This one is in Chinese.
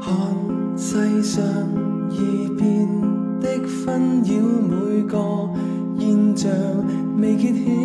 看世上易变的纷扰，每个现象未结起。